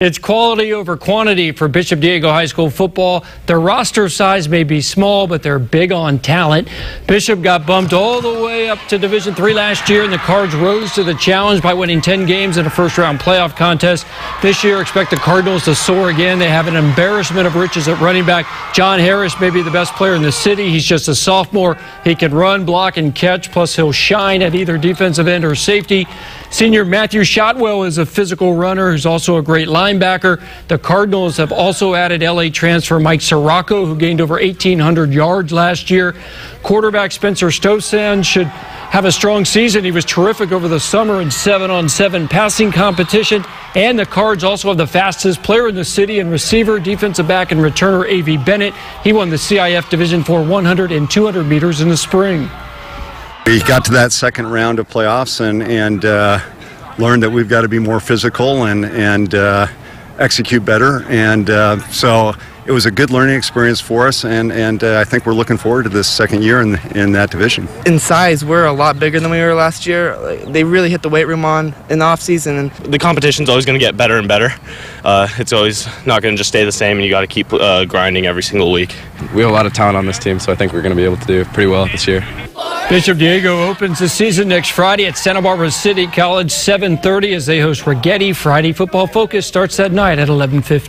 It's quality over quantity for Bishop Diego High School football. Their roster size may be small, but they're big on talent. Bishop got bumped all the way up to Division Three last year, and the Cards rose to the challenge by winning 10 games in a first-round playoff contest. This year, expect the Cardinals to soar again. They have an embarrassment of riches at running back. John Harris may be the best player in the city. He's just a sophomore. He can run, block, and catch, plus he'll shine at either defensive end or safety. Senior Matthew Shotwell is a physical runner who's also a great linebacker. The Cardinals have also added LA transfer Mike Sirocco, who gained over 1,800 yards last year. Quarterback Spencer Stosan should have a strong season. He was terrific over the summer in seven on seven passing competition. And the Cards also have the fastest player in the city and receiver, defensive back, and returner A.V. Bennett. He won the CIF Division 4 100 and 200 meters in the spring. We got to that second round of playoffs and and uh, learned that we've got to be more physical and and uh, execute better. And uh, so it was a good learning experience for us, and and uh, I think we're looking forward to this second year in in that division. In size, we're a lot bigger than we were last year. They really hit the weight room on in the off season, and the competition's always going to get better and better. Uh, it's always not going to just stay the same, and you got to keep uh, grinding every single week. We have a lot of talent on this team, so I think we're going to be able to do pretty well this year. Bishop Diego opens the season next Friday at Santa Barbara City College, 7:30 as they host Righetti. Friday Football Focus starts that night at 11:15.